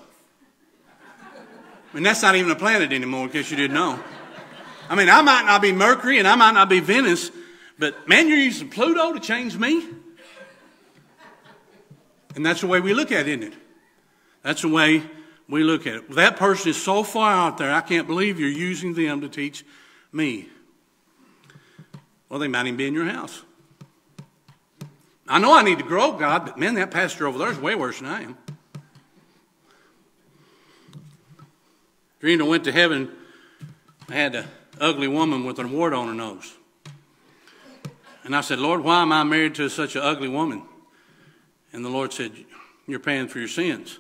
I mean, that's not even a planet anymore, in case you didn't know. I mean, I might not be Mercury and I might not be Venus, but man, you're using Pluto to change me? And that's the way we look at it, isn't it? That's the way we look at it. That person is so far out there, I can't believe you're using them to teach me. Well, they might even be in your house. I know I need to grow, God, but man, that pastor over there is way worse than I am. Drina went to heaven, I had an ugly woman with a wart on her nose. And I said, Lord, why am I married to such an ugly woman? And the Lord said, You're paying for your sins.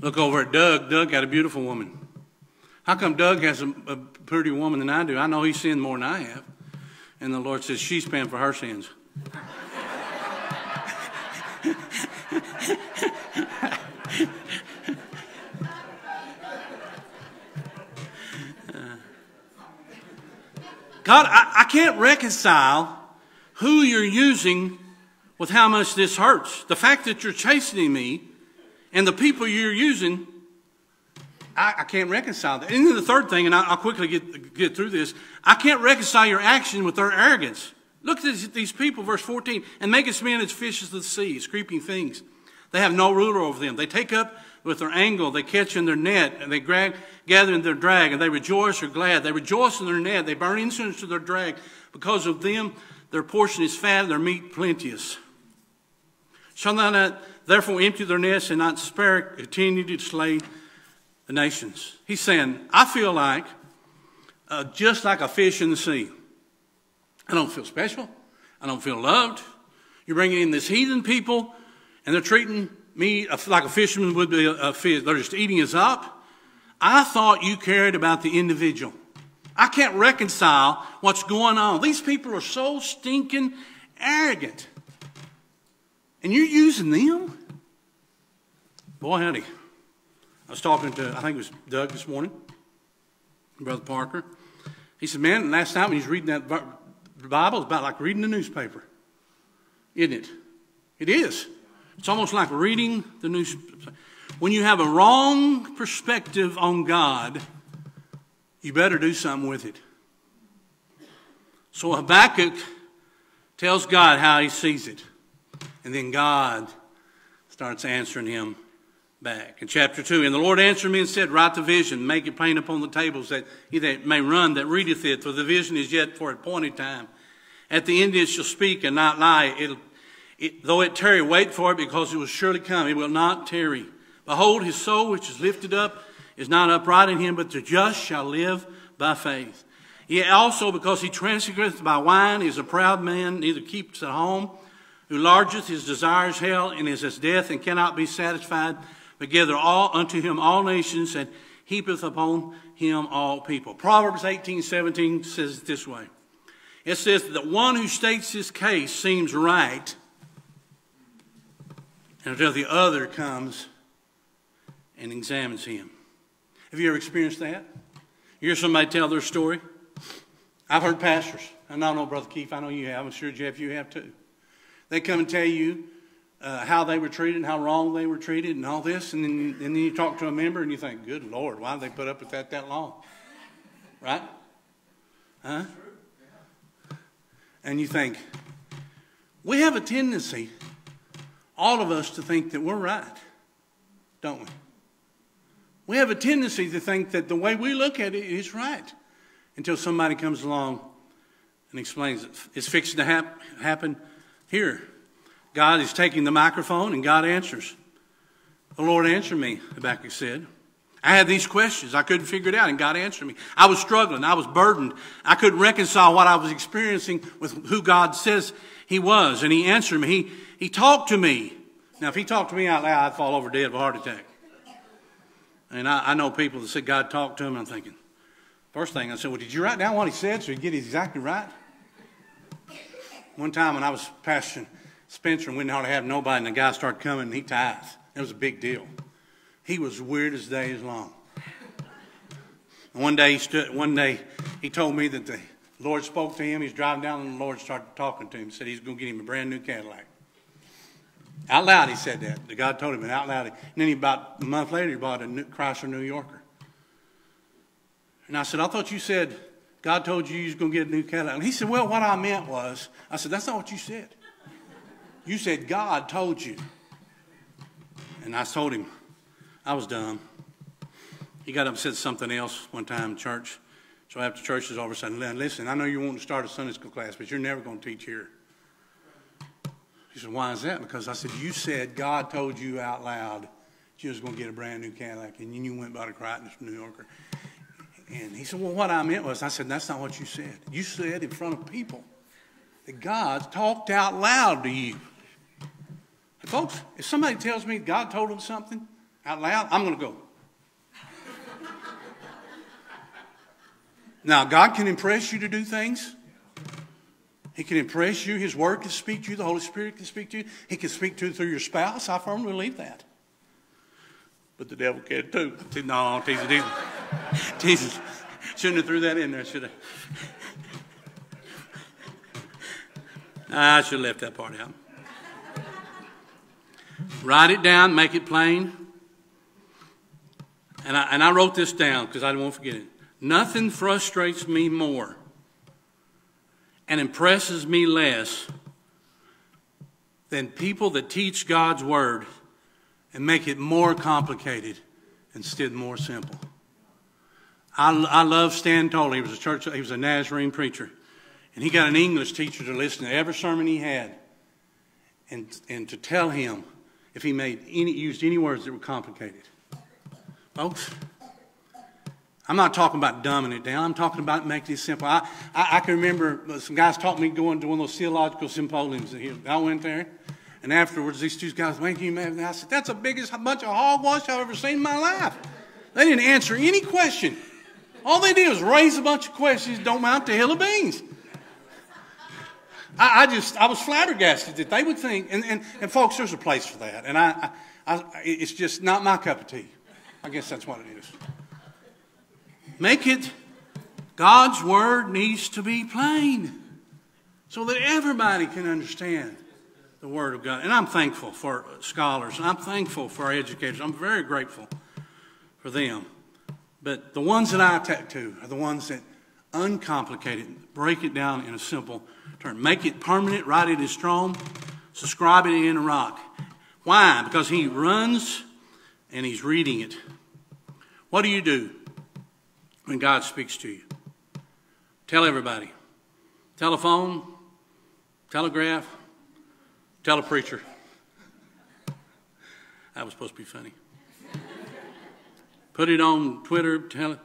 Look over at Doug. Doug got a beautiful woman. How come Doug has a, a prettier woman than I do? I know he's sinned more than I have. And the Lord says, She's paying for her sins. God, I, I can't reconcile who you're using with how much this hurts. The fact that you're chastening me and the people you're using, I, I can't reconcile that. And then the third thing, and I, will quickly get, get through this, I can't reconcile your action with their arrogance. Look at these, people, verse 14, and make us men as fishes of the sea, as creeping things. They have no ruler over them. They take up with their angle, they catch in their net, and they grab, gather in their drag, and they rejoice or glad. They rejoice in their net, they burn incense to their drag. Because of them, their portion is fat, their meat plenteous. Shall not therefore empty their nests and not spare, continue to slay the nations. He's saying, I feel like uh, just like a fish in the sea. I don't feel special. I don't feel loved. You're bringing in this heathen people, and they're treating me uh, like a fisherman would be a fish. They're just eating us up. I thought you cared about the individual. I can't reconcile what's going on. These people are so stinking arrogant. And you're using them? Boy, honey. I was talking to, I think it was Doug this morning, Brother Parker. He said, Man, last night when he was reading that Bible, is about like reading the newspaper. Isn't it? It is. It's almost like reading the newspaper. When you have a wrong perspective on God, you better do something with it. So Habakkuk tells God how he sees it. And then God starts answering him back. In chapter 2, And the Lord answered me and said, Write the vision, make it plain upon the tables, that he that may run that readeth it, for the vision is yet for appointed time. At the end it shall speak and not lie. It'll, it, though it tarry, wait for it, because it will surely come. It will not tarry. Behold, his soul which is lifted up is not upright in him, but the just shall live by faith. Yet also, because he transgresseth by wine, is a proud man, neither keeps at home, who largeth his desires hell, and is as death, and cannot be satisfied, but gather all unto him all nations, and heapeth upon him all people. Proverbs 18, 17 says it this way. It says that one who states his case seems right until the other comes and examines him. Have you ever experienced that? You hear somebody tell their story? I've heard pastors, and I know Brother Keith, I know you have, I'm sure Jeff, you have too. They come and tell you uh, how they were treated, how wrong they were treated, and all this, and then, and then you talk to a member and you think, good Lord, why did they put up with that that long? Right? Huh? And you think, we have a tendency, all of us, to think that we're right, don't we? We have a tendency to think that the way we look at it is right until somebody comes along and explains it. It's fixing to hap- happen here. God is taking the microphone and God answers. The Lord answered me, Habakkuk said. I had these questions. I couldn't figure it out, and God answered me. I was struggling. I was burdened. I couldn't reconcile what I was experiencing with who God says He was, and He answered me. He, he talked to me. Now, if He talked to me out loud, I'd fall over dead of a heart attack. And I, I know people that said God talked to them, I'm thinking, first thing I said, Well, did you write down what He said so you get it exactly right? One time when I was pastoring Spencer and we didn't have nobody, and the guy started coming and he tithed. It was a big deal. He was weird as days long. And one day he stood. One day he told me that the Lord spoke to him. He's driving down, and the Lord started talking to him. Said he's going to get him a brand new Cadillac. Out loud, he said that. The God told him, and out loud. And then he about a month later, he bought a new Chrysler New Yorker. And I said, I thought you said God told you you was going to get a new Cadillac. And he said, Well, what I meant was, I said, That's not what you said. You said God told you. And I told him, I was dumb. He got up and said something else one time in church. So after church is over, I said, Listen, I know you want to start a Sunday school class, but you're never going to teach here. He said, Why is that? Because I said, You said God told you out loud you was going to get a brand new Cadillac, and you went by the Crichton from New Yorker. And he said, Well, what I meant was, I said, That's not what you said. You said in front of people that God talked out loud to you. And folks, if somebody tells me God told them something out loud, I'm going to go. now, God can impress you to do things. He can impress you. His word can speak to you. The Holy Spirit can speak to you. He can speak to you through your spouse. I firmly believe that. But the devil can too. No, Jesus, Jesus, Jesus shouldn't have threw that in there, should I? I should have left that part out. Write it down, make it plain. And I, and I wrote this down because I won't forget it. Nothing frustrates me more and impresses me less than people that teach God's Word and make it more complicated instead more simple. I, I love Stan Toler. He was a church, he was a Nazarene preacher. And he got an English teacher to listen to every sermon he had and, and to tell him if he made any, used any words that were complicated. Folks, I'm not talking about dumbing it down. I'm talking about making it simple. I, I, I can remember some guys taught me going to one of those theological symposiums. I went there, and afterwards, these two guys, went to you, man? I said, that's the biggest bunch of hogwash I've ever seen in my life. They didn't answer any question. All they did was raise a bunch of questions, don't mount to hill of beans. I, I, just, I was flabbergasted that they would think, and, and, and folks, there's a place for that. And I, I, I, it's just not my cup of tea. I guess that's what it is. Make it, God's word needs to be plain so that everybody can understand the word of God. And I'm thankful for scholars, and I'm thankful for our educators. I'm very grateful for them. But the ones that I take to are the ones that uncomplicated, break it down in a simple term. Make it permanent, write it as strong, subscribe it in a rock. Why? Because he runs and he's reading it. What do you do when God speaks to you? Tell everybody. Telephone, telegraph, tell a preacher. That was supposed to be funny. Put it on Twitter, tell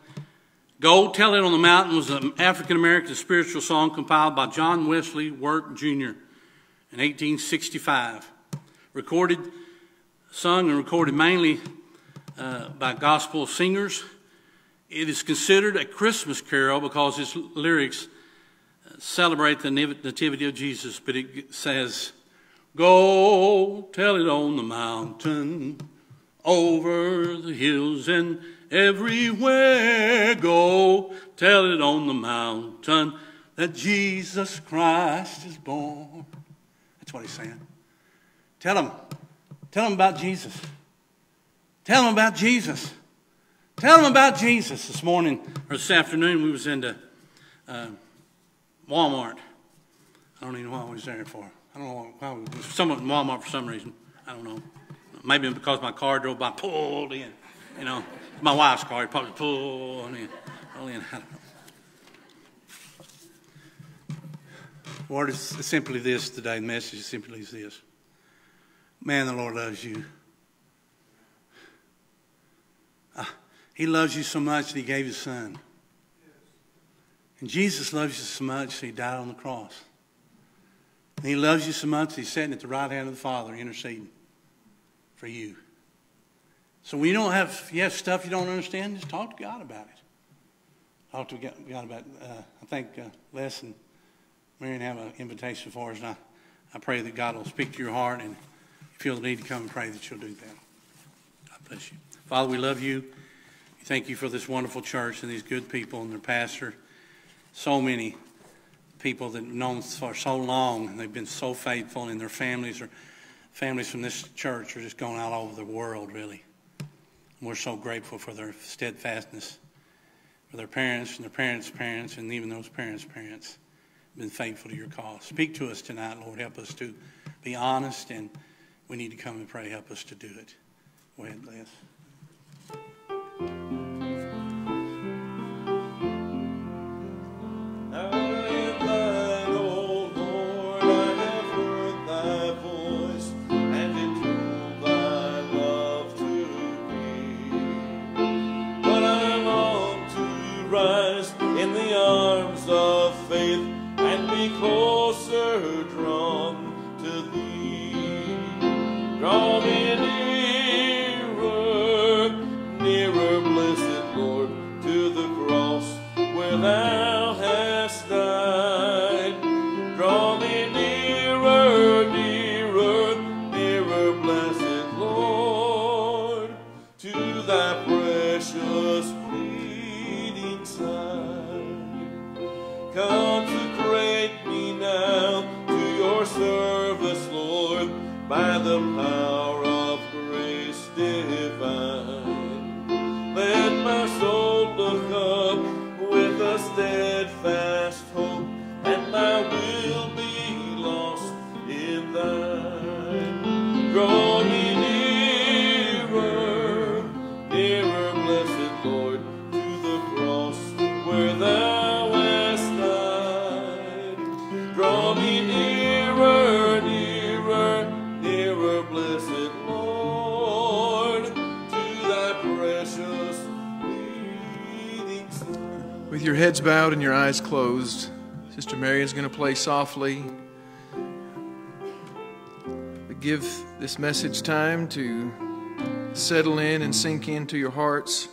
it. Go Tell It on the Mountain was an African American spiritual song compiled by John Wesley Work Jr. in 1865. Recorded, sung, and recorded mainly uh, by gospel singers. It is considered a Christmas carol because its lyrics uh, celebrate the nativity of Jesus, but it says, Go tell it on the mountain, over the hills and Everywhere go, tell it on the mountain that Jesus Christ is born. That's what he's saying. Tell them. Tell them about Jesus. Tell them about Jesus. Tell them about Jesus. This morning or this afternoon, we was into uh, Walmart. I don't even know what I was there for. I don't know why. We, someone in Walmart for some reason. I don't know. Maybe because my car drove by, pulled in. You know my wife's car. He probably pulled in. Pull in. I don't know. Word is simply this today. The message is simply this. Man, the Lord loves you. Uh, he loves you so much that he gave his son. And Jesus loves you so much that he died on the cross. And he loves you so much that he's sitting at the right hand of the Father interceding for you. So when you don't have, you have stuff you don't understand, just talk to God about it. Talk to God about it. Uh, I think uh, Les and Marion have an invitation for us, and I, I pray that God will speak to your heart, and you feel the need to come and pray, that you'll do that. God bless you. Father, we love you. We thank you for this wonderful church and these good people and their pastor. So many people that have known for so long, and they've been so faithful, and their families are families from this church are just going out all over the world, really. We're so grateful for their steadfastness, for their parents and their parents' parents, and even those parents' parents been faithful to your cause. Speak to us tonight, Lord. Help us to be honest, and we need to come and pray. Help us to do it. Go ahead. Draw me nearer, heads bowed and your eyes closed, Sister Marion's going to play softly. But give this message time to settle in and sink into your hearts.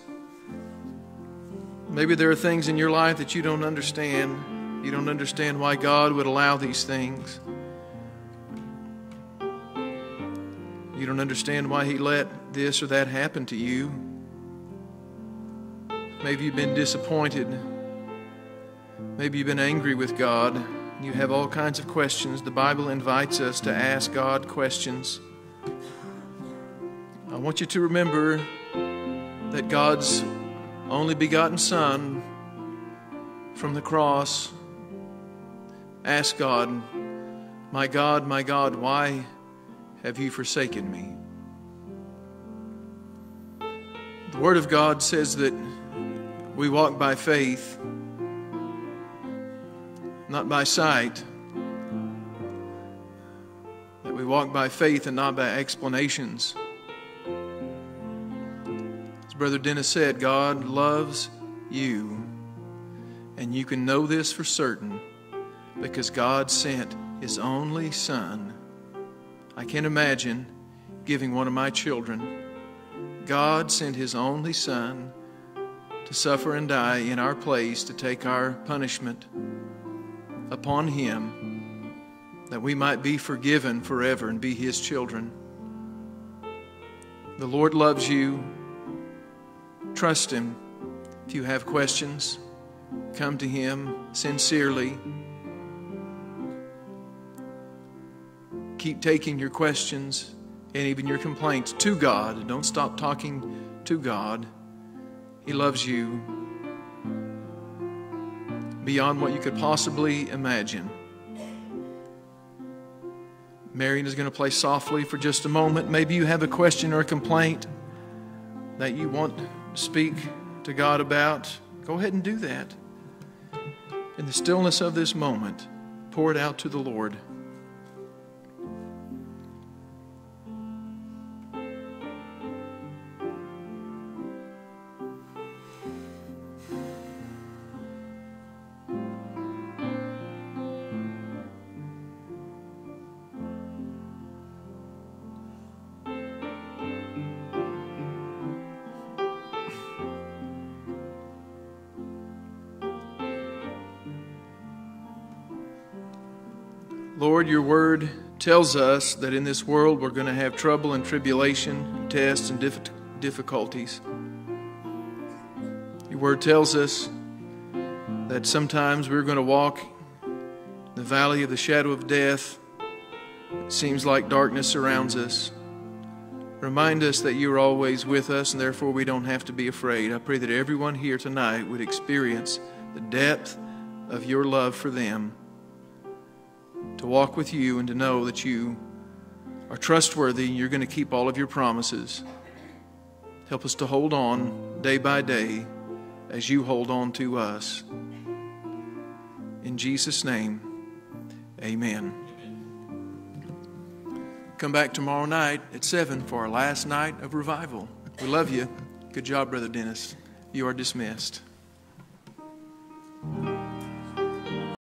Maybe there are things in your life that you don't understand. You don't understand why God would allow these things. You don't understand why He let this or that happen to you. Maybe you've been disappointed. Maybe you've been angry with God. You have all kinds of questions. The Bible invites us to ask God questions. I want you to remember that God's only begotten Son from the cross asked God, My God, my God, why have you forsaken me? The Word of God says that we walk by faith, not by sight. That we walk by faith and not by explanations. As Brother Dennis said, God loves you. And you can know this for certain because God sent His only Son. I can't imagine giving one of my children. God sent His only Son to suffer and die in our place, to take our punishment upon Him, that we might be forgiven forever and be His children. The Lord loves you. Trust Him. If you have questions, come to Him sincerely. Keep taking your questions and even your complaints to God. Don't stop talking to God. He loves you beyond what you could possibly imagine. Marion is going to play softly for just a moment. Maybe you have a question or a complaint that you want to speak to God about. Go ahead and do that. In the stillness of this moment, pour it out to the Lord. Word tells us that in this world we're going to have trouble and tribulation, and tests and diff- difficulties. Your word tells us that sometimes we're going to walk the valley of the shadow of death. It seems like darkness surrounds us. Remind us that you're always with us and therefore we don't have to be afraid. I pray that everyone here tonight would experience the depth of your love for them to walk with you and to know that you are trustworthy and you're going to keep all of your promises. Help us to hold on day by day as you hold on to us. In Jesus' name, amen. Come back tomorrow night at 7 for our last night of revival. We love you. Good job, Brother Dennis. You are dismissed.